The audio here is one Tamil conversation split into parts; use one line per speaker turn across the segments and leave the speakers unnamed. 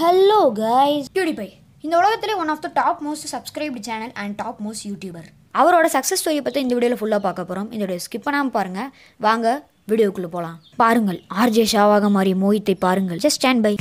ஹலோ கைஸ் பியூடிபை இந்த உலகத்திலே one of the top most subscribed channel and top most YouTuber அவரோட சக்ஸஸ் ஸ்டோரி பற்றி இந்த வீடியோவில் ஃபுல்லாக பார்க்க போகிறோம் இந்த வீடியோ ஸ்கிப் பண்ணாமல் பாருங்கள் வாங்க வீடியோக்குள்ளே போகலாம் பாருங்கள் ஆர்ஜே ஷாவாக மாறி மோகித்தை பாருங்கள். ஜஸ்ட் ஸ்டாண்ட் பை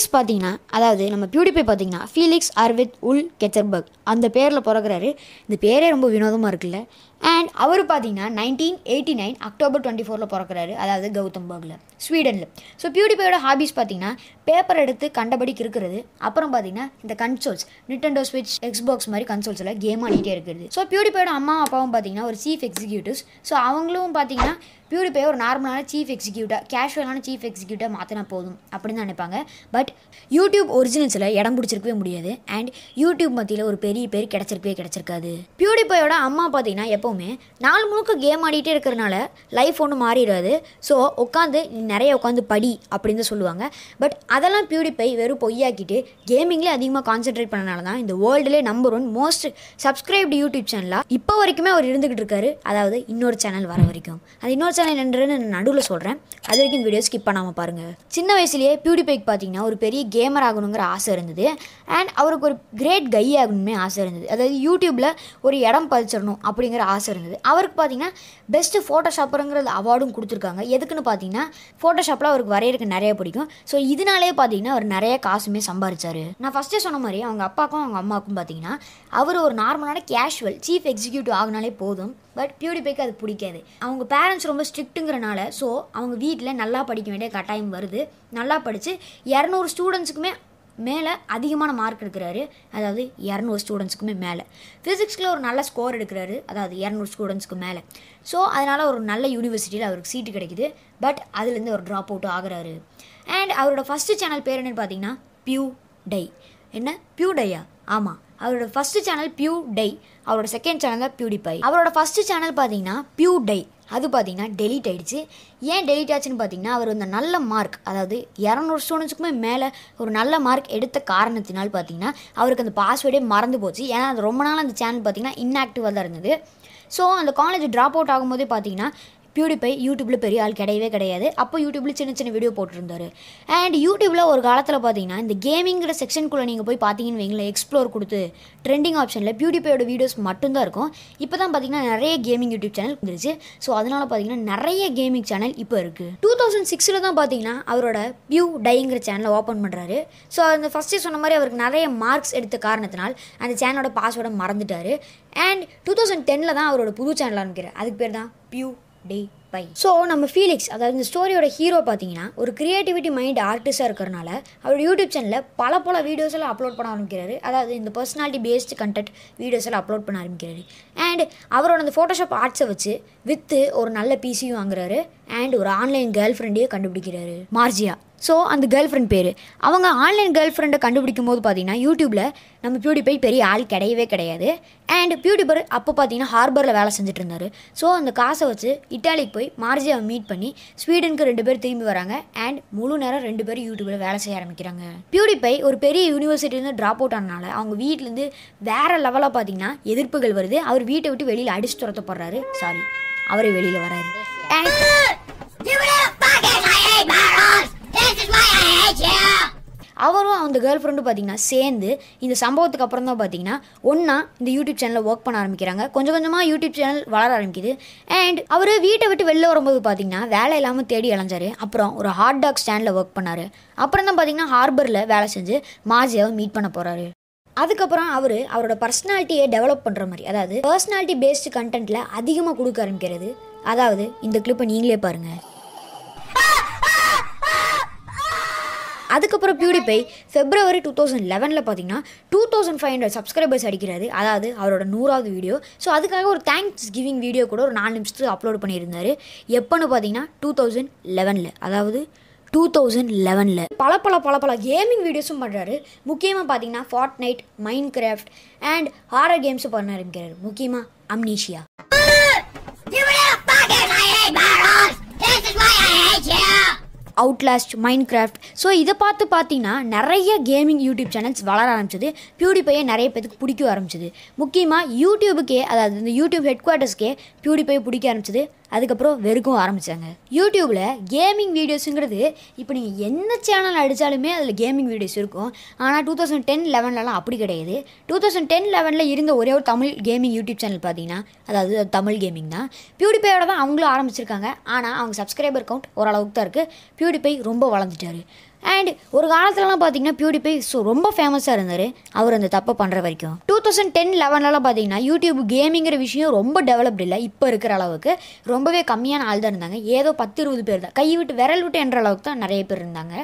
ஃபீலிக்ஸ் பார்த்தீங்கன்னா அதாவது நம்ம பியூடிபை பார்த்தீங்கன்னா ஃபீலிக்ஸ் அர்வித் உல் கெச்சர்பர்க் அந்த பேரில் பிறகுறாரு இந்த பேரே ரொம்ப வினோதமாக இருக்குல்ல. அண்ட் அவர் பார்த்தீங்கன்னா nineteen eighty nine October twenty ஃபோரில் பிறக்கிறாரு. அதாவது கௌதம்பர்கில் ஸ்வீடனில். ஸோ பியூடிபையோட ஹாபிஸ் பார்த்தீங்கன்னா பேப்பர் எடுத்து கண்டபடிக்கு இருக்கிறது அப்புறம் பார்த்தீங்கன்னா இந்த கன்சோல்ஸ் நிட்டண்டோ ஸ்விட்ச் எக்ஸ்பாக்ஸ் மாதிரி கன்சோல்ஸில் கேம் ஆடிட்டே இருக்கிறது. ஸோ பியூடிபையோட அம்மா அப்பாவும் பார்த்தீங்கன்னா ஒரு சீஃப் எக்ஸிக்யூட்டிவ்ஸ் ஸோ அவங்களும் பார்த்தீங்கன்னா பியூரிஃபை ஒரு நார்மலான சீஃப் எக்ஸிக்யூட்டாக கேஷுவலான சீஃப் எக்ஸிக்யூட்டாக மாற்றினா போதும் அப்படின்னு நினைப்பாங்க. பட் யூடியூப் ஒரிஜினல்ஸில் இடம் பிடிச்சிருக்கவே முடியாது. அண்ட் யூடியூப் மத்தியில் ஒரு பெரிய பேர் கிடச்சிருக்கவே கிடச்சிருக்காது. பியூடிஃபையோட அம்மா பார்த்தீங்கன்னா எப்போ எப்போவுமே நாள் முழுக்க கேம் ஆடிட்டே இருக்கிறனால லைஃப் ஒன்றும் மாறிடாது. ஸோ உட்காந்து நிறைய உட்காந்து படி அப்படின்னு தான் சொல்லுவாங்க. பட் அதெல்லாம் பியூடிஃபை வெறும் பொய்யாக்கிட்டு கேமிங்லேயே அதிகமாக கான்சென்ட்ரேட் பண்ணனால தான் இந்த வேர்ல்டுலேயே number one most subscribed YouTube சேனலாக இப்போ வரைக்குமே அவர் இருந்துக்கிட்டு இருக்காரு. அதாவது இன்னொரு சேனல் வர வரைக்கும். அது இன்னொரு சேனல் என்னன்னு நான் நடுவில் சொல்கிறேன் அது வரைக்கும் வீடியோ ஸ்கிப் பண்ணாமல் பாருங்கள் சின்ன வயசுலேயே பியூடிபைக்கு பார்த்தீங்கன்னா ஒரு பெரிய கேமர் ஆகணுங்கிற ஆசை இருந்தது. அண்ட் அவருக்கு ஒரு கிரேட் கை ஆகணுமே ஆசை இருந்தது. அதாவது யூடியூப்பில் ஒரு இடம் பதிச்சிடணும் அப்படிங்கிற ஆசை இருந்தது. அவருக்கு பார்த்தீங்கன்னா பெஸ்ட்டு ஃபோட்டோஷாப்பருங்கிற அவார்டும் கொடுத்துருக்காங்க. எதுக்குன்னு பார்த்தீங்கன்னா ஃபோட்டோஷாப்பில் அவருக்கு வரையறதுக்கு நிறைய பிடிக்கும். ஸோ இதனாலே பார்த்தீங்கன்னா அவர் நிறைய காசுமே சம்பாரிச்சார். நான் ஃபஸ்ட்டே சொன்ன மாதிரி அவங்க அப்பாவுக்கும் அவங்க அம்மாவுக்கும் பார்த்தீங்கன்னா அவர் ஒரு நார்மலான கேஷுவல் சீஃப் எக்ஸிக்யூட்டிவ் ஆகினாலே போதும். பட் பியூடிபைக்கு அது பிடிக்காது. அவங்க பேரண்ட்ஸ் ரொம்ப ஸ்ட்ரிக்ட்டுங்கிறனால ஸோ அவங்க வீட்டில் நல்லா படிக்க வேண்டிய கட்டாயம் வருது. நல்லா படித்து இரநூறு ஸ்டூடெண்ட்ஸுக்குமே மேலே அதிகமான மார்க் எடுக்கிறாரு. அதாவது இரநூறு ஸ்டூடெண்ட்ஸுக்குமே மேலே. ஃபிசிக்ஸில் ஒரு நல்ல ஸ்கோர் எடுக்கிறாரு. அதாவது இரநூறு ஸ்டூடெண்ட்ஸ்க்கு மேலே. ஸோ அதனால் ஒரு நல்ல யூனிவர்சிட்டியில் அவருக்கு சீட்டு கிடைக்குது. பட் அதுலேருந்து அவர் ட்ராப் அவுட் ஆகுறாரு. அண்ட் அவரோட ஃபஸ்ட்டு சேனல் பேர் என்னன்னு பார்த்தீங்கன்னா பியூ டை என்ன? பியூ டையா ஆமாம் அவரோட ஃபஸ்ட்டு சேனல் பியூ டை அவரோட செகண்ட் சேனல் தான் பியூடிபை அவரோட ஃபஸ்ட்டு சேனல் பார்த்தீங்கன்னா பியூ டை அது பார்த்தீங்கன்னா டெலிட் ஆகிடுச்சு ஏன் டெலிட் ஆச்சுன்னு பார்த்தீங்கன்னா அவர் அந்த நல்ல மார்க் அதாவது இரநூறு ஸ்டூடெண்ட்ஸுக்குமே மேலே ஒரு நல்ல மார்க் எடுத்த காரணத்தினால் பார்த்தீங்கன்னா அவருக்கு அந்த பாஸ்வேர்டே மறந்து போச்சு. ஏன்னா அது ரொம்ப நாள் அந்த சேனல் பார்த்தீங்கன்னா இன்ஆக்டிவாக தான் இருந்தது. ஸோ அந்த காலேஜ் ட்ராப் அவுட் ஆகும்போதே பார்த்தீங்கன்னா பியூடிபை யூடியூப்பில் பெரிய ஆள் கிடையவே கிடையாது. அப்போ யூடியூப்பில் சின்ன சின்ன வீடியோ போட்டிருந்தாரு. அண்ட் யூடியூப்பில் ஒரு காலத்தில் பார்த்தீங்கன்னா இந்த கேமிங்கிற செக்ஷனுக்குள்ளே நீங்கள் போய் பார்த்தீங்கன்னு வைங்களேன் எக்ஸ்ப்ளோர் கொடுத்து ட்ரெண்டிங் ஆப்ஷனில் பியூடிபையோட வீடியோஸ் மட்டும்தான் இருக்கும். இப்போ தான் பார்த்தீங்கன்னா நிறைய கேமிங் யூடியூப் சேனல் வந்துருச்சு. ஸோ அதனால் பார்த்தீங்கன்னா நிறைய கேமிங் சேனல் இப்போ இருக்குது டூ தௌசண்ட் சிக்ஸில் தான் பார்த்தீங்கன்னா அவரோட பியூ டைங்கிற சேனலை ஓப்பன் பண்ணுறாரு ஸோ அந்த ஃபஸ்ட்டு சொன்ன மாதிரி அவருக்கு நிறைய மார்க்ஸ் எடுத்த காரணத்தினால் அந்த சேனலோட பாஸ்வேர்டை மறந்துட்டார். அண்ட் டூ தௌசண்ட் டெனில் தான் அவரோட புது சேனல் ஆரம்பிக்கிறார். அதுக்கு பேர் தான் பியூ டே பை ஸோ நம்ம ஃபீலிக்ஸ் அதாவது இந்த ஸ்டோரியோட ஹீரோ பார்த்தீங்கன்னா ஒரு கிரியேட்டிவிட்டி மைண்ட் ஆர்டிஸ்டாக இருக்கிறனால அவர் யூடியூப் சேனலில் பல பல வீடியோஸ் எல்லாம் அப்லோட் பண்ண ஆரம்பிக்கிறாரு. அதாவது இந்த பர்சனாலிட்டி பேஸ்டு கண்டென்ட் வீடியோஸ் எல்லாம் அப்லோட் பண்ண ஆரம்பிக்கிறாரு. அண்ட் அவரோட அந்த ஃபோட்டோஷாப் ஆர்ட்ஸை வச்சு வித்து ஒரு நல்ல பிசியும் வாங்குறாரு. அண்ட் ஒரு ஆன்லைன் கேர்ள் ஃப்ரெண்டையும் கண்டுபிடிக்கிறாரு மார்ஜியா. ஸோ அந்த கேர்ள் ஃப்ரெண்ட் பேர். அவங்க ஆன்லைன் கேர்ள் ஃப்ரெண்டை கண்டுபிடிக்கும் போது பார்த்தீங்கன்னா யூடியூப்பில் நம்ம பியூடிபை பெரிய ஆள் கிடையவே கிடையாது. அண்ட் பியூடிபர் அப்போ பார்த்தீங்கன்னா ஹார்பரில் வேலை செஞ்சுட்டு இருந்தார். ஸோ அந்த காசை வச்சு இட்டாலிக்கு போய் மார்ஜியாவை மீட் பண்ணி ஸ்வீடனுக்கு ரெண்டு பேர் திரும்பி வராங்க அண்ட் முழு நேரம் ரெண்டு பேரும் யூடியூப்பில் வேலை செய்ய ஆரம்பிக்கிறாங்க. பியூடிபை ஒரு பெரிய யூனிவர்சிட்டிலேருந்து ட்ராப் அவுட் ஆனனால அவங்க வீட்டிலேருந்து வேற லெவலாக பார்த்தீங்கன்னா எதிர்ப்புகள் வருது. அவர் வீட்டை விட்டு வெளியில் அடிச்சு துரத்தப்படுறாரு சாரி அவரே வெளியில் வராரு. அண்ட் அவரும் அந்த கேர்ள் ஃப்ரெண்டும் பார்த்தீங்கன்னா சேர்ந்து இந்த சம்பவத்துக்கு அப்புறம் தான் பார்த்தீங்கன்னா ஒன்றா இந்த யூடியூப் சேனலில் ஒர்க் பண்ண ஆரம்பிக்கிறாங்க. கொஞ்சம் கொஞ்சமாக யூடியூப் சேனல் வளர ஆரம்பிக்குது. அண்ட் அவர் வீட்டை விட்டு வெளில வரும்போது பார்த்தீங்கன்னா வேலை இல்லாமல் தேடி இழஞ்சார் அப்புறம் ஒரு ஹாட் டாக் ஸ்டாண்டில் ஒர்க் பண்ணார். அப்புறம் தான் பார்த்தீங்கன்னா ஹார்பரில் வேலை செஞ்சு மாஜியாவை மீட் பண்ண போகிறாரு அதுக்கப்புறம் அவர் அவரோட பர்சனாலிட்டியை டெவலப் பண்ணுற மாதிரி அதாவது பர்சனாலிட்டி பேஸ்டு கண்டென்ட்டில் அதிகமாக கொடுக்க ஆரம்பிக்கிறது. அதாவது இந்த கிளிப்பை நீங்களே பாருங்கள் அதுக்கப்புறம் பியூடிபை ஃபெப்ரவரி டூ தௌசண்ட் லெவனில் பார்த்தீங்கன்னா two thousand five hundred subscribers அடிக்கிறாரு அதாவது அவரோட நூறாவது வீடியோ ஸோ அதுக்காக ஒரு தேங்க்ஸ் கிவிங் வீடியோ கூட ஒரு நாலு நிமிஷத்துக்கு அப்லோட் பண்ணியிருந்தார். எப்போன்னு பார்த்தீங்கன்னா டூ தௌசண்ட் லெவனில் அதாவது டூ தௌசண்ட் லெவனில் பல பல பல பல கேமிங் வீடியோஸும் பண்ணுறாரு முக்கியமாக பார்த்தீங்கன்னா Fortnite Minecraft and horror கேம்ஸும் பண்ண ஆரம்பிக்கிறார். முக்கியமாக Amnesia Outlast Minecraft so இதை பார்த்து பார்த்தீங்கன்னா நிறைய கேமிங் யூடியூப் சேனல்ஸ் வளர ஆரம்பிச்சது. பியூடிபையை நிறைய பேருக்கு பிடிக்க ஆரம்பிச்சது. முக்கியமாக யூடியூபுக்கே அதாவது இந்த யூடியூப் ஹெட் குவார்ட்டர்ஸ்க்கே பியூடிபை பிடிக்க ஆரம்பிச்சது. அதுக்கப்புறம் வெறுக்கவும் ஆரம்பித்தாங்க யூடியூப்பில் கேமிங் வீடியோஸுங்கிறது இப்போ நீங்கள் என்ன சேனல் அடித்தாலுமே அதில் கேமிங் வீடியோஸ் இருக்கும். ஆனால் டூ தௌசண்ட் டென் லெவன்லலாம் அப்படி கிடையாது. டூ தௌசண்ட் டென் லெவனில் இருந்த ஒரே ஒரு தமிழ் கேமிங் யூடியூப் சேனல் பார்த்தீங்கன்னா அதாவது தமிழ் கேமிங் தான். பியூடிபையோட தான் அவங்களும் ஆரம்பிச்சிருக்காங்க. ஆனால் அவங்க சப்ஸ்கிரைபர் கவுண்ட் ஓரளவுக்கு தான் இருக்குது பியூடிபை ரொம்ப வளர்ந்துட்டாரு. அண்ட் ஒரு காலத்துலலாம் பார்த்தீங்கன்னா பியூடிபை ஸோ ரொம்ப ஃபேமஸாக இருந்தார். அவர் அந்த தப்பை பண்ணுற வரைக்கும். டூ தௌசண்ட் டென் லெவன்லலாம் பார்த்தீங்கன்னா யூடியூப் கேமிங்கிற விஷயம் ரொம்ப டெவலப்டு இல்லை. இப்போ இருக்கிற அளவுக்கு ரொம்பவே கம்மியான ஆள் தான் இருந்தாங்க. ஏதோ பத்து இருபது பேர் தான். கை விட்டு விரல் விட்டு என்ற அளவுக்கு தான் நிறைய பேர் இருந்தாங்க.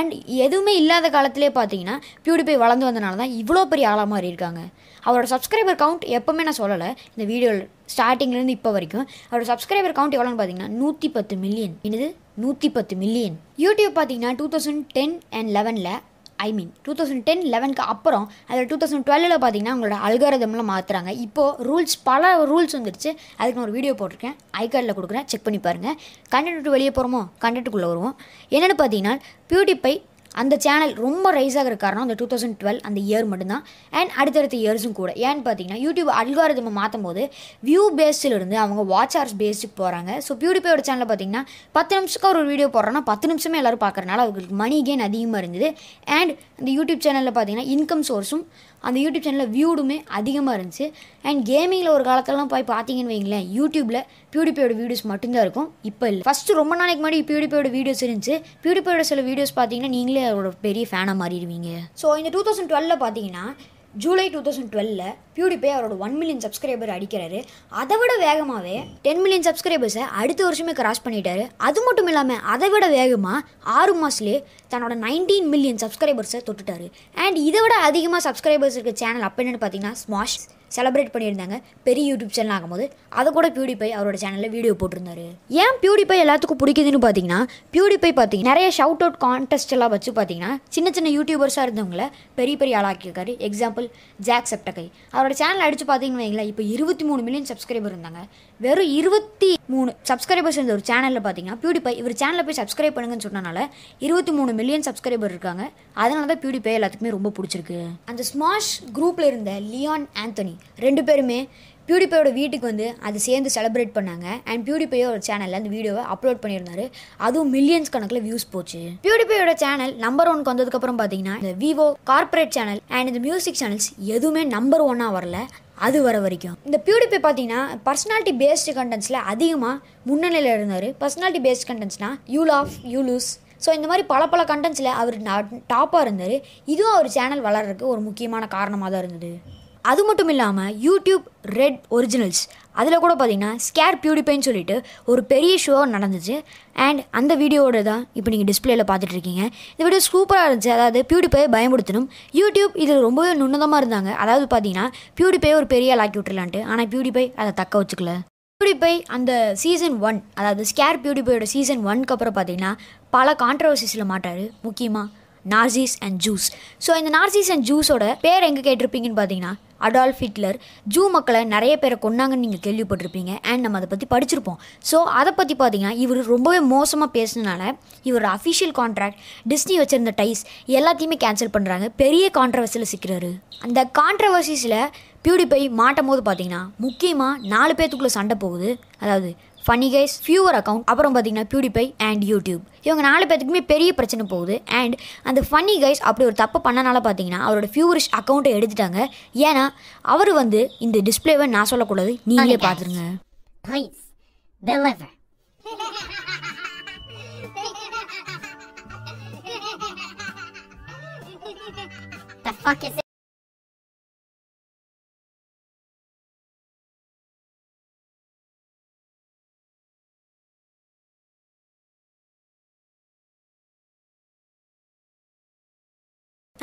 அண்ட் எதுவுமே இல்லாத காலத்திலே பார்த்தீங்கன்னா பியூடிபை வளர்ந்து வந்தனால தான் இவ்வளோ பெரிய ஆளாக மாறி இருக்காங்க அவரோட சப்ஸ்கிரைபர் கவுண்ட் எப்போவுமே நான் சொல்லலை. இந்த வீடியோவில் ஸ்டார்டிங்லேருந்து இப்போ வரைக்கும். அவரோட சப்ஸ்கிரைபர் கவுண்ட் எவ்வளோன்னு பார்த்தீங்கன்னா நூற்றி பத்து மில்லியன் என்னது நூற்றி பத்து மில்லியன் யூடியூப் பார்த்தீங்கன்னா டூ தௌசண்ட் டென் அண்ட் லெவனில் I mean two thousand ten லெவனுக்கு அப்புறம் அதில் டூ தௌசண்ட் டுவெலில் பார்த்தீங்கன்னா உங்களோட அல்காரதம்லாம் மாற்றுறாங்க இப்போது ரூல்ஸ் பல ரூல்ஸ் வந்துடுச்சு அதுக்கு நான் ஒரு வீடியோ போட்டிருக்கேன். கார்டில் கொடுக்குறேன். செக் பண்ணி பாருங்கள் கண்டென்ட் விட்டு வெளியே போகிறோமோ கண்டென்ட்டுக்குள்ளே வருவோம். என்னென்னு பார்த்தீங்கன்னா பியூட்டிஃபை அந்த சேனல் ரொம்ப ரைஸ் ஆகிற காரணம் அந்த டூ தௌசண்ட் டுவெல் அந்த இயர் மட்டும்தான். அண்ட் அடுத்தடுத்த இயர்ஸும் கூட. ஏன்னு பார்த்தீங்கன்னா யூடியூப் அல்காரதம் மாற்றும் போது வியூ பேஸ்டிலிருந்து அவங்க வாட்ச் ஹவர்ஸ் பேஸ்டுக்கு போகிறாங்க ஸோ பியூட்டிஃபையோட சேனலில் பார்த்தீங்கன்னா பத்து நிமிஷத்துக்கு ஒரு வீடியோ போடுறோன்னா பத்து நிமிஷமே எல்லோரும் பார்க்குறனால அவங்களுக்கு மணி கெயின் அதிகமாக இருந்தது. அண்ட் அந்த யூடியூப் சேனலில் பார்த்தீங்கன்னா இன்கம் சோர்ஸும் அந்த யூடியூப் சேனலில் வியூடுமே அதிகமாக இருந்துச்சு. அண்ட் கேமிங்கில் ஒரு காலத்திலலாம் போய் பார்த்தீங்கன்னு வைங்களேன் யூடியூப்பில் பியூடிபியோட வீடியோஸ் மட்டும்தான் இருக்கும். இப்போ இல்லை. ஃபஸ்ட்டு ரொம்ப நாளைக்கு முன்னாடி பியூடிபியோட வீடியோஸ் இருந்துச்சு. பியூடிபியோட சில வீடியோஸ் பார்த்தீங்கன்னா நீங்களே அவரோட பெரிய ஃபேனாக மாறிடுவீங்க. ஸோ இந்த டூ தௌசண்ட் டுவெலில் பார்த்தீங்கன்னா ஜூலை டூ தௌசண்ட் டுவெலில் பியூடிபை அவரோட ஒன் மில்லியன் சப்ஸ்கிரைபர் அடிக்கிறாரு. அதை விட வேகமாகவே டென் மில்லியன் சப்ஸ்கிரைபர்ஸை அடுத்த வருஷமே கிராஸ் பண்ணிட்டாரு. அது மட்டும் இல்லாமல் அதை விட வேகமாக ஆறு மாதத்துலேயே தன்னோட நைன்டீன் மில்லியன் சப்ஸ்கிரைபர்ஸை தொட்டுட்டாரு. அண்ட் இதை விட அதிகமாக சப்ஸ்கிரைபர்ஸ் இருக்க சேனல் அப்போ என்னென்னு பார்த்தீங்கன்னா ஸ்மாஷ் செலிப்ரேட் பண்ணியிருந்தாங்க. பெரிய யூடியூப் சேனல் ஆகும்போது. அதை கூட பியூடிபை அவரோட சேனலில் வீடியோ போட்டிருந்தாரு. ஏன் பியூடிபை எல்லாத்துக்கும் பிடிக்குதுன்னு பார்த்தீங்கன்னா பியூடிபை பார்த்தீங்கன்னா நிறைய ஷவுட் அவுட் கான்டெஸ்ட் எல்லாம் வச்சு பார்த்தீங்கன்னா சின்ன சின்ன யூடியூபர்ஸாக இருந்தவங்கள பெரிய பெரிய ஆளாக்கியிருக்காரு. எக்ஸாம்பிள் ஜாக் செப்டகை அவரோட சேனல் அடித்து பார்த்தீங்கன்னு வைங்களேன் இப்போ இருபத்தி மூணு மில்லியன் சப்ஸ்கிரைபர் இருந்தாங்க. வெறும் இருபத்தி மூணு சப்ஸ்கிரைபர்ஸ் இருந்த ஒரு சேனலில் பார்த்தீங்கன்னா பியூடிபை இவர் சேனலில் போய் சப்ஸ்கிரைப் பண்ணுங்கன்னு சொன்னனால இருபத்தி மூணு மில்லியன் சப்ஸ்கிரைபர் இருக்காங்க. அதனால தான் பியூடிபை எல்லாத்துக்குமே ரொம்ப பிடிச்சிருக்கு. அந்த ஸ்மாஷ் குரூப்பில் இருந்த லியான் ஆந்தனி ரெண்டு பேருமே பியூடிபையோட வீட்டுக்கு வந்து அது சேர்ந்து செலிப்ரேட் பண்ணாங்க. அண்ட் பியூடிபையோட சேனலில் அந்த வீடியோவை அப்லோட் பண்ணியிருந்தாரு. அதுவும் மில்லியன்ஸ் கணக்கில் வியூஸ் போச்சு. பியூடிபையோட சேனல் நம்பர் ஒன்க்கு வந்ததுக்கப்புறம் பார்த்தீங்கன்னா இந்த விவோ கார்ப்பரேட் சேனல் அண்ட் இந்த மியூசிக் சேனல்ஸ் எதுவுமே நம்பர் ஒன்னாக வரல. அது வர வரைக்கும். இந்த பியூடிபை பார்த்தீங்கன்னா பர்சனாலிட்டி பேஸ்டு கண்டென்ட்ஸில் அதிகமாக முன்னணியில் இருந்தார். Personality based கண்டென்ட்ஸ்னால் you laugh you lose so இந்த மாதிரி பல பல கண்டென்ட்ஸில் அவர் டாப்பாக இருந்தார். இதுவும் அவர் சேனல் வளர்கிறதுக்கு ஒரு முக்கியமான காரணமாக தான் இருந்தது. அது மட்டும் இல்லாமல் யூடியூப் ரெட் ஒரிஜினல்ஸ். அதில் கூட பார்த்தீங்கன்னா ஸ்கேர் பியூடிபைன்னு சொல்லிட்டு ஒரு பெரிய ஷோ நடந்துச்சு. அண்ட் அந்த வீடியோவோட தான் இப்போ நீங்கள் டிஸ்பிளேயில் பார்த்துட்டு இருக்கீங்க. இந்த வீடியோ சூப்பராக இருந்துச்சு. அதாவது பியூடிபையை பயன்படுத்தணும் யூடியூப் இதில் ரொம்பவே நுண்ணதமாக இருந்தாங்க. அதாவது பார்த்தீங்கன்னா பியூடிபை ஒரு பெரிய ஆக்கி விட்டுலான்ட்டு ஆனால் பியூடிபை அதை தக்க வச்சுக்கல. பியூடிபை அந்த சீசன் ஒன் அதாவது ஸ்கேர் பியூடிபையோட சீசன் ஒன்க்கு அப்புறம் பார்த்தீங்கன்னா பல கான்ட்ரவர்சிஸில் மாட்டார். முக்கியமாக நார்சிஸ் அண்ட் ஜூஸ் ஸோ இந்த நார்சிஸ் அண்ட் ஜூஸோட பேர் எங்கே கேட்டிருப்பீங்கன்னு பார்த்தீங்கன்னா அடால்ஃப் ஹிட்லர் ஜூ மக்களை நிறைய பேரை கொன்னாங்கன்னு நீங்கள் கேள்விப்பட்டிருப்பீங்க அண்ட் நம்ம அதை பற்றி படிச்சிருப்போம். ஸோ அதை பற்றி பார்த்தீங்கன்னா இவர் ரொம்பவே மோசமாக பேசினால இவரோட அஃபிஷியல் கான்ட்ராக்ட் டிஸ்னி வச்சுருந்த டைஸ் எல்லாத்தையுமே கேன்சல் பண்ணுறாங்க பெரிய கான்ட்ரவர்சியில் சிக்கிறாரு. அந்த கான்ட்ரவர்சிஸில் பியூடிபை மாட்டும் போது பார்த்தீங்கன்னா முக்கியமாக நாலு பேர்த்துக்குள்ளே சண்டை போகுது. அதாவது ஃபன்னி கைஸ் ஃபியூவர் அக்கௌண்ட் அப்புறம் பார்த்தீங்கன்னா பியூடிபை அண்ட் யூடியூப் இவங்க நாலு பேத்துக்குமே பெரிய பிரச்சனை போகுது. அண்ட் அந்த ஃபன்னி கைஸ் அப்படி ஒரு தப்பு பண்ணனால பார்த்தீங்கன்னா அவரோட ஃபியூவரிஷ் அக்கௌண்ட்டை எடுத்துட்டாங்க. ஏன்னா அவர் வந்து இந்த டிஸ்பிளேவை நான் சொல்லக்கூடாது நீங்களே பார்த்துருங்க
Please, deliver. the fuck is it?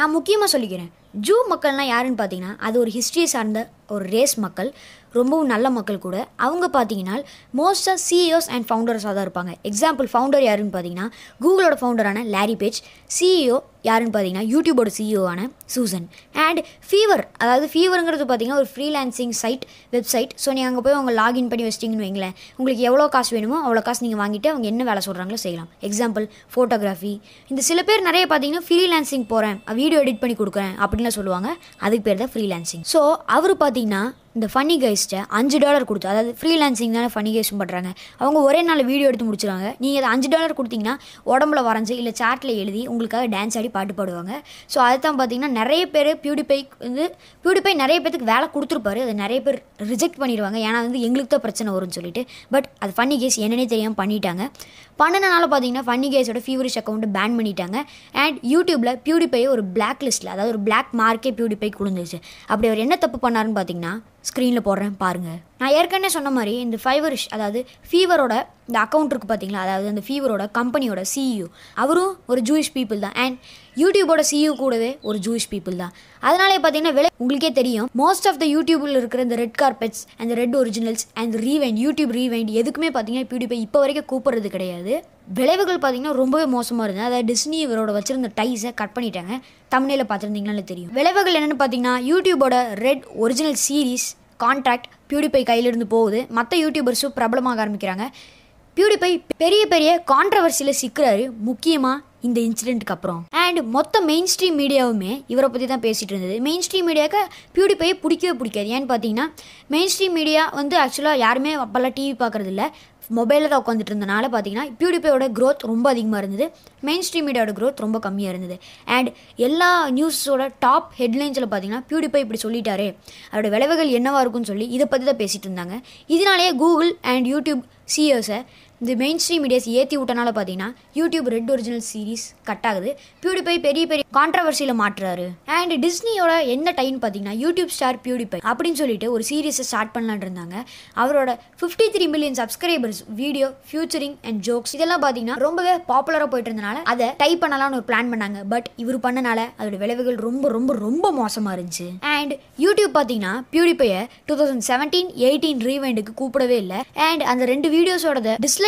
நான் முக்கியமாக சொல்லிக்கிறேன். ஜூ மக்கள்னால் யாருன்னு பார்த்தீங்கன்னா அது ஒரு ஹிஸ்ட்ரி சார்ந்த ஒரு ரேஸ் மக்கள் ரொம்பவும் நல்ல மக்கள் கூட அவங்க பார்த்தீங்கன்னா மோஸ்ட்டாக சிஇஓஸ் அண்ட் ஃபவுண்டர்ஸாக தான் இருப்பாங்க. எக்ஸாம்பிள் ஃபவுண்டர் யாருன்னு பார்த்தீங்கன்னா கூகுளோட ஃபவுண்டரான லாரி பேஜ் சிஇஓ யாருன்னு பார்த்தீங்கன்னா யூடியூபோட சிஇஓவான சூசன் அண்ட் ஃபீவர் அதாவது ஃபீவருங்கிறது பார்த்தீங்கன்னா ஒரு ஃப்ரீலான்சிங் சைட் வெப்சைட் ஸோ நீங்கள் அங்கே போய் அவங்க லாகின் பண்ணி வச்சிட்டிங்கன்னு வைங்களேன் உங்களுக்கு எவ்வளோ காசு வேணுமோ அவ்வளோ காசு நீங்கள் வாங்கிட்டு அவங்க என்ன வேலை சொல்கிறாங்களோ செய்யலாம். எக்ஸாம்பிள் ஃபோட்டோகிராஃபி இந்த சில பேர் நிறைய பார்த்தீங்கன்னா ஃப்ரீலான்சிங் போகிறேன் வீடியோ எடிட் பண்ணி கொடுக்குறேன் அப்படின்லாம் சொல்லுவாங்க. அதுக்கு பேர் தான் ஃப்ரீலான்சிங் ஸோ அவர் பார்த்தீங்கன்னா அப்படின்னா இந்த ஃபன்னி கைஸ்ட்டை அஞ்சு டாலர் கொடுத்து அதாவது ஃப்ரீலான்சிங் தானே ஃபனி கைஸும் பண்ணுறாங்க அவங்க ஒரே நாள் வீடியோ எடுத்து முடிச்சிருவாங்க. நீங்கள் அதை அஞ்சு டாலர் கொடுத்தீங்கன்னா உடம்புல வரைஞ்சி இல்லை சாட்டில் எழுதி உங்களுக்காக டான்ஸ் ஆடி பாட்டு பாடுவாங்க. ஸோ அதை தான் பார்த்தீங்கன்னா நிறைய பேர் பியூடிபை வந்து பியூடிபை நிறைய பேருக்கு வேலை கொடுத்துருப்பாரு. அதை நிறைய பேர் ரிஜெக்ட் பண்ணிடுவாங்க. ஏன்னா வந்து எங்களுக்கு தான் பிரச்சனை வரும்னு சொல்லிட்டு. பட் அது ஃபன்னி கேஸ் என்னன்னே தெரியாமல் பண்ணிட்டாங்க. பண்ணனால பார்த்தீங்கன்னா ஃபன்னி கேஸோட ஃபீவரிஷ் அக்கௌண்ட்டு பேன் பண்ணிட்டாங்க. அண்ட் யூடியூப்பில் பியூடிபை ஒரு பிளாக் லிஸ்ட்டில் அதாவது ஒரு பிளாக் மார்க்கே பியூடிபை குழுந்துச்சு அப்படி அவர் என்ன தப்பு பண்ணாருன்னு பார்த்தீங்கன்னா ஸ்க்ரீனில் போடுறேன் பாருங்கள் நான் ஏற்கனவே சொன்ன மாதிரி இந்த ஃபைவரிஷ் அதாவது ஃபீவரோட இந்த அக்கௌண்ட் இருக்குது பார்த்தீங்களா அதாவது அந்த ஃபீவரோட கம்பெனியோட சிஇஓ அவரும் ஒரு ஜூயிஷ் பீப்புள் தான். அண்ட் யூடியூபோட சிஇஓ கூடவே ஒரு ஜூயிஷ் பீப்புள் தான். அதனாலே பார்த்தீங்கன்னா விலை உங்களுக்கே தெரியும். மோஸ்ட் ஆஃப் த யூடியூபில் இருக்கிற இந்த ரெட் கார்பெட்ஸ் அந்த red originals and rewind YouTube rewind எதுக்குமே பார்த்தீங்கன்னா பியூடிபை இப்போ வரைக்கும் கூப்பிட்றது கிடையாது. விளைவுகள் பார்த்தீங்கன்னா ரொம்பவே மோசமாக இருந்தது. அதாவது டிஸ்னி இவரோட வச்சிருந்த டைஸை கட் பண்ணிட்டாங்க. தமிழில் பார்த்துருந்தீங்கனாலே தெரியும். விளைவுகள் என்னென்னு பார்த்தீங்கன்னா யூடியூபோட red original series contract PewDiePie கையிலிருந்து போகுது. மற்ற யூடியூபர்ஸும் பிரபலமாக ஆரம்பிக்கிறாங்க. பியூடிபை பெரிய பெரிய கான்ட்ரவர்சியில் சிக்கிறாரு. முக்கியமாக இந்த இன்சிடென்ட்டுக்கு அப்புறம். அண்ட் மொத்த மெயின் ஸ்ட்ரீம் மீடியாவுமே இவரை பற்றி தான் பேசிகிட்டு இருந்தது. மெயின் ஸ்ட்ரீம் மீடியாவுக்கு பியூடிபையை பிடிக்கவே பிடிக்காது. ஏன்னு பார்த்தீங்கன்னா மெயின் ஸ்ட்ரீம் மீடியா வந்து ஆக்சுவலாக யாருமே அப்போல்லாம் டிவி பார்க்குறதில்ல. மொபைலில் தான் உட்காந்துட்டு இருந்தனால பார்த்தீங்கன்னா பியூடிபையோட க்ரோத் ரொம்ப அதிகமாக இருந்தது. மெயின் ஸ்ட்ரீம் மீடியாவோட க்ரோத் ரொம்ப கம்மியாக இருந்தது. அண்ட் எல்லா நியூஸோட டாப் ஹெட்லைன்ஸில் பார்த்தீங்கன்னா பியூடிபை இப்படி சொல்லிட்டாரு. அதோட விளைவுகள் என்னவாக இருக்கும்னு சொல்லி இதை பற்றி தான் பேசிகிட்டு இருந்தாங்க இதனாலேயே கூகுள் அண்ட் யூடியூப் சிஎஸை இந்த மெயின் ஸ்ட்ரீம் மீடியாஸ் ஏற்றி விட்டனால பார்த்தீங்கன்னா YouTube red original series cut ஆகுது. பியூடிபை பெரிய பெரிய கான்ட்ரவர்சியில் மாற்றுறாரு அண்ட் டிஸ்னியோட என்ன டைம் பார்த்தீங்கன்னா யூடியூப் ஸ்டார் பியூடிபை அப்படின்னு சொல்லிட்டு ஒரு சீரீஸை ஸ்டார்ட் பண்ணலான்னு இருந்தாங்க. அவரோட fifty three million subscribers video featuring and jokes இதெல்லாம் பார்த்தீங்கன்னா ரொம்பவே பாப்புலராக போயிட்டு இருந்தனால அதை டைப் பண்ணலாம்னு ஒரு பிளான் பண்ணாங்க. பட் இவர் பண்ணனால அதோட விளைவுகள் ரொம்ப ரொம்ப ரொம்ப மோசமாக இருந்துச்சு. அண்ட் யூடியூப் பார்த்தீங்கன்னா பியூடிபையை டூ தௌசண்ட் செவன்டீன் எயிட்டீன் ரீவைண்டுக்கு கூப்பிடவே இல்லை. அண்ட் அந்த ரெண்டு வீடியோஸோட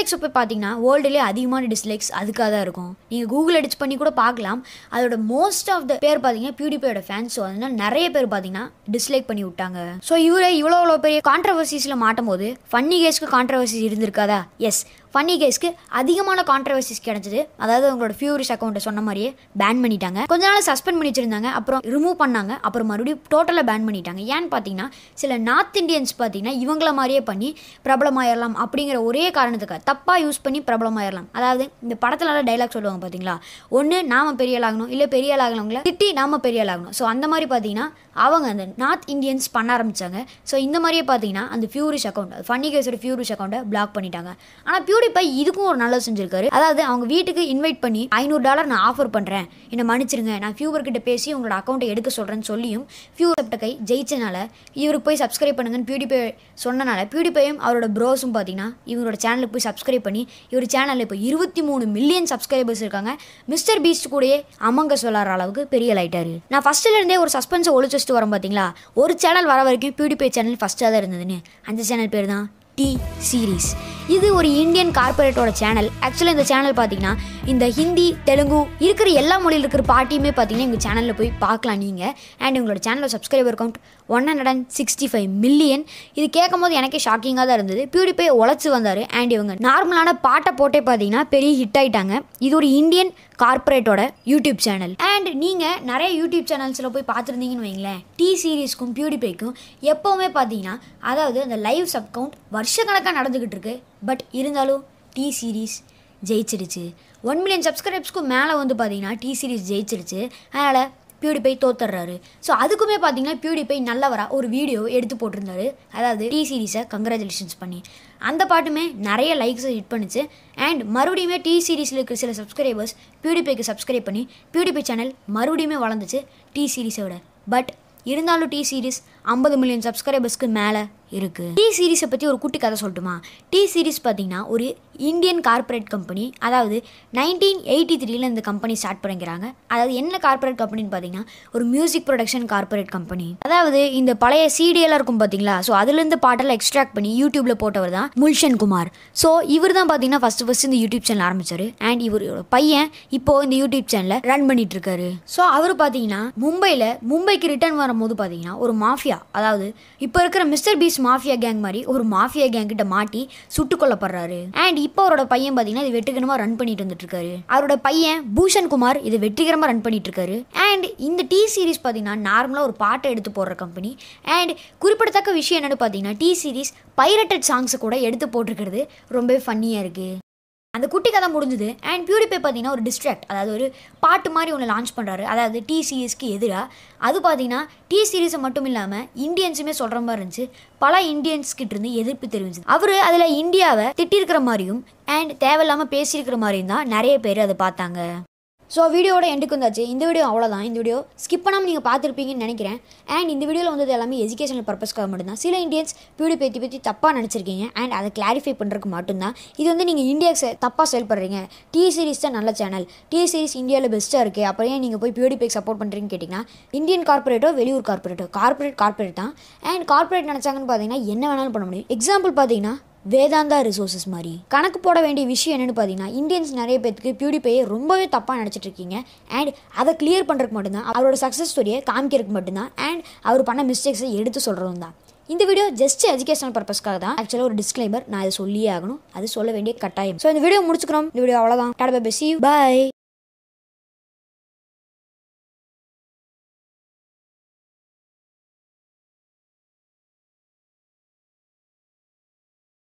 டிஸ்லைக்ஸ் போய் பார்த்தீங்கன்னா வேர்ல்டுலேயே அதிகமான டிஸ்லைக்ஸ் அதுக்காக தான் இருக்கும். நீங்கள் கூகுள் அடிச்சு பண்ணி கூட பார்க்கலாம். அதோட மோஸ்ட் ஆஃப் த பேர் பார்த்தீங்கன்னா பியூடிபையோட ஃபேன்ஸ் ஸோ அதனால நிறைய பேர் பார்த்தீங்கன்னா டிஸ்லைக் பண்ணி விட்டாங்க. ஸோ இவரை இவ்வளோ இவ்வளோ பெரிய கான்ட்ரவர்சிஸில் மாட்டும் போது ஃபன்னி கேஸ்க்கு கான்ட்ரவர்சிஸ் இருந்திருக்காதா? எஸ் ஃபன்னி கேஸ்க்கு அதிகமான கான்ட்ரவர்சிஸ் கிடச்சிது. அதாவது அவங்களோட ஃபியூரிஸ் அக்கௌண்ட்டை சொன்ன மாதிரியே பேன் பண்ணிட்டாங்க. கொஞ்ச நாள் சஸ்பெண்ட் பண்ணி வச்சிருந்தாங்க. அப்புறம் ரிமூவ் பண்ணாங்க. அப்புறம் மறுபடியும் டோட்டலாக பேன் பண்ணிட்டாங்க. ஏன்னு பார்த்தீங்கன்னா சில நார்த் இந்தியன்ஸ் பார்த்தீங்கன்னா இவங்கள மாதிரியே பண்ணி பிரபலமாயிடலாம் அப்படிங்கிற ஒரே காரணத்துக்காக தப்பாக யூஸ் பண்ணி பிரபலமாயிடலாம் அதாவது இந்த படத்துல டைலாக் சொல்லுவாங்க பார்த்தீங்களா ஒன்று நாம பெரிய ஆளாகணும் இல்லை பெரிய ஆளாகணுங்கள திட்டி நாம பெரிய ஆளாகணும் ஸோ அந்த மாதிரி பார்த்தீங்கன்னா அவங்க அந்த நார்த் இந்தியன்ஸ் பண்ண ஆரம்பித்தாங்க ஸோ இந்த மாதிரியே பார்த்தீங்கன்னா அந்த ஃபியூரிஷ் அக்கௌண்ட் ஃபன்னி கேஸோட ஃபியூரிஷ் அக்கௌண்ட்டை பிளாக் பண்ணிட்டாங்க. ஆனால் பியூரிபை இதுக்கும் ஒரு நல்லது செஞ்சிருக்காரு? அதாவது அவங்க வீட்டுக்கு இன்வைட் பண்ணி ஐநூறு டாலர் நான் ஆஃபர் பண்ணுறேன் என்னை மன்னிச்சிருங்க. நான் ஃபியூவர் கிட்ட பேசி உங்களோட அக்கௌண்ட்டை எடுக்க சொல்கிறேன்னு சொல்லியும் ஃபியூவர் கை ஜெயிச்சனால இவருக்கு போய் சப்ஸ்கிரைப் பண்ணுங்கன்னு பியூடிபை சொன்னனால பியூடிபையும் அவரோட ப்ரோஸும் பார்த்தீங்கன்னா இவரோட சேனலுக்கு போய் சப்ஸ்கிரைப் பண்ணி இவர் சேனலில் இப்போ இருபத்தி மூணு மில்லியன் சப்ஸ்கிரைபர்ஸ் இருக்காங்க. மிஸ்டர் பீஸ்ட் கூடயே அமங்க சொல்லாற அளவுக்கு பெரிய லைட்டாரு நான் ஃபர்ஸ்ட்ல இருந்தே ஒரு சஸ்பென்ஸை ஒழிச்சு வச்சுட்டு வரேன் பார்த்தீங்களா ஒரு சேனல் வர வரைக்கும் பியூடிபை சேனல் ஃபஸ்ட்டாக தான் இருந்ததுன்னு. அந்த சேனல் பேர் தான் டி சீரீஸ். இது ஒரு இந்தியன் கார்பரேட்டோட சேனல். ஆக்சுவலாக இந்த சேனல் பார்த்தீங்கன்னா இந்த ஹிந்தி தெலுங்கு இருக்கிற எல்லா மொழியில் இருக்கிற பாட்டியுமே பார்த்தீங்கன்னா எங்கள் சேனலில் போய் பார்க்கலாம் நீங்கள் அண்ட் உங்களோட சேனலோட subscriber count one hundred and sixty five million இது கேட்கும் போது எனக்கே ஷாக்கிங்காக தான் இருந்தது. பியூடிபே உழைச்சி வந்தார். அண்ட் இவங்க நார்மலான பாட்டை போட்டே பார்த்தீங்கன்னா பெரிய ஹிட் ஆகிட்டாங்க இது ஒரு இந்தியன் கார்பரேட்டோட யூடியூப் சேனல் அண்ட் நீங்கள் நிறைய யூடியூப் சேனல்ஸில் போய் பார்த்துருந்தீங்கன்னு வைங்களேன். டி சீரீஸ்க்கும் பியூடிபைக்கும் எப்போவுமே பார்த்தீங்கன்னா அதாவது அந்த லைவ்ஸ் அக்கௌண்ட் வருஷக்கணக்காக நடந்துக்கிட்டு இருக்கு பட் இருந்தாலும் டி சீரீஸ் ஜெயிச்சிருச்சு ஒன் மில்லியன் சப்ஸ்கிரைப்ஸ்க்கும் மேலே வந்து பார்த்தீங்கன்னா டி சீரீஸ் ஜெயிச்சிருச்சு அதனால் பியூடிபை தோத்துறாரு ஸோ அதுக்குமே பார்த்தீங்கன்னா பியூடிபை நல்லவராக ஒரு வீடியோ எடுத்து போட்டிருந்தாரு. அதாவது டி சீரீஸை கங்க்ராச்சுலேஷன்ஸ் பண்ணி. அந்த பாட்டுமே நிறைய லைக்ஸை ஹிட் பண்ணுச்சு. அண்ட் மறுபடியுமே டி சீரீஸில் இருக்கிற சில சப்ஸ்கிரைபர்ஸ் பியூடிபைக்கு சப்ஸ்கிரைப் பண்ணி பியூடிபை சேனல் மறுபடியுமே வளர்ந்துச்சு டி சீரீஸை விட. பட் இருந்தாலும் டி சீரீஸ் ஐம்பது மில்லியன் சப்ஸ்கிரைபர்ஸ்க்கு மேலே இருக்குது டி சீரிஸை பற்றி ஒரு குட்டி கதை சொல்லட்டுமா? டி சீரிஸ் பார்த்தீங்கன்னா ஒரு இந்தியன் கார்ப்பரேட் கம்பெனி அதாவது நைன்டீன் எயிட்டி த்ரீல இந்த கம்பெனி ஸ்டார்ட் பண்ணிக்கிறாங்க. அதாவது என்ன கார்ப்பரேட் கம்பெனின்னு பார்த்தீங்கன்னா ஒரு மியூசிக் ப்ரொடக்ஷன் கார்ப்பரேட் கம்பெனி அதாவது இந்த பழைய சிடிஎல்லாம் இருக்கும் பார்த்தீங்களா ஸோ அதுலேருந்து பாட்டெல்லாம் எக்ஸ்ட்ராக்ட் பண்ணி யூடியூப்ல போட்டவர் தான் முல்ஷன் குமார் ஸோ இவர் தான் பார்த்தீங்கன்னா ஃபர்ஸ்ட் ஃபர்ஸ்ட் இந்த யூடியூப் சேனல் ஆரம்பிச்சார். அண்ட் இவர் பையன் இப்போ இந்த யூடியூப் சேனலை ரன் பண்ணிட்டு இருக்காரு. ஸோ அவர் பார்த்தீங்கன்னா மும்பையில் மும்பைக்கு ரிட்டர்ன் வரும்போது பார்த்தீங்கன்னா ஒரு மாஃபியா அதாவது இப்போ இருக்கிற மிஸ்டர் பீஸ் மாஃபியா கேங் மாதிரி ஒரு மாஃபியா கேங் கிட்ட மாட்டி சுட்டு கொல்லப்படுறாரு. அண்ட் இப்போ அவரோட பையன் பார்த்தீங்கன்னா இது வெற்றிகரமாக ரன் பண்ணிட்டு வந்துட்டு இருக்காரு அவரோட பையன் பூஷன் குமார் இது வெற்றிகரமாக ரன் பண்ணிட்டு இருக்காரு அண்ட் இந்த டி சீரிஸ் பார்த்தீங்கன்னா நார்மலாக ஒரு பாட்டை எடுத்து போடுற கம்பெனி அண்ட் குறிப்பிடத்தக்க விஷயம் என்னென்னு பார்த்தீங்கன்னா டி சீரிஸ் பைரட்டட் சாங்ஸை கூட எடுத்து போட்டிருக்கிறது ரொம்பவே ஃபன்னியாக இருக்குது அந்த குட்டி கதை முடிஞ்சுது. அண்ட் பியூரிஃபை பார்த்தீங்கன்னா ஒரு டிஸ்ட்ராக்ட் அதாவது ஒரு பாட்டு மாதிரி ஒன்று லான்ச் பண்ணுறாரு அதாவது டி சீரிஸ்க்கு எதிராக அது பார்த்தீங்கன்னா டி சீரீஸை மட்டும் இல்லாமல் இந்தியன்ஸுமே சொல்கிற மாதிரி இருந்துச்சு. பல இந்தியன்ஸ் கிட்ட இருந்து எதிர்ப்பு தெரிவிச்சு அவர் அதில் இந்தியாவை திட்டிருக்கிற மாதிரியும் அண்ட் தேவையில்லாமல் பேசியிருக்கிற மாதிரியும் தான் நிறைய பேர் அதை பார்த்தாங்க. ஸோ வீடியோட எண்டுக்கு வந்தாச்சு. இந்த வீடியோ அவ்வளோதான் இந்த வீடியோ ஸ்கிப் பண்ணாமல் நீங்கள் பார்த்துருப்பீங்கன்னு நினைக்கிறேன். அண்ட் இந்த வீடியோவில் வந்தது எல்லாமே எஜுகேஷனல் பர்பஸ்க்காக மட்டும்தான். சில இந்தியன்ஸ் பியூடி பற்றி பற்றி தப்பாக நினச்சிருக்கீங்க. அண்ட் அதை கிளாரிஃபை பண்ணுறதுக்கு மட்டும்தான். இது வந்து நீங்கள் இந்தியாவுக்கு தப்பாக செயல்படுறீங்க. டி சீரிஸ் தான் நல்ல சேனல் டி சீரிஸ் இந்தியாவில் பெஸ்ட்டாக இருக்குது அப்புறம் ஏன் நீங்கள் போய் பியூடி பேக் சப்போர்ட் பண்ணுறீங்கன்னு கேட்டிங்கன்னா இந்தியன் கார்பரேட்டோ வெளியூர் கார்பரேட்டோ கார்பரேட் கார்பரேட் தான். அண்ட் கார்பரேட் நினச்சாங்கன்னு பார்த்தீங்கன்னா என்ன வேணாலும் பண்ண முடியும். எக்ஸாம்பிள் பார்த்தீங்கன்னா வேதாந்தா ரிசோர்ஸஸ் மாதிரி. கணக்கு போட வேண்டிய விஷயம் என்னென்னு பார்த்தீங்கன்னா இந்தியன்ஸ் நிறைய பேத்துக்கு பியூடிபையை ரொம்பவே தப்பாக நினச்சிட்டு இருக்கீங்க. அண்ட் அதை கிளியர் பண்ணுறதுக்கு மட்டும்தான் அவரோட சக்ஸஸ் ஸ்டோரியை காமிக்கிறதுக்கு மட்டும்தான் அண்ட் அவர் பண்ண மிஸ்டேக்ஸை எடுத்து சொல்கிறதும் தான். இந்த வீடியோ ஜஸ்ட் எஜுகேஷனல் பர்பஸ்க்காக தான். ஆக்சுவலாக ஒரு டிஸ்க்ளைமர் நான் இதை சொல்லியே ஆகணும். அது சொல்ல வேண்டிய கட்டாயம். ஸோ இந்த வீடியோ முடிச்சுக்கிறோம். இந்த வீடியோ அவ்வளோதான் டாடா பை சி பாய்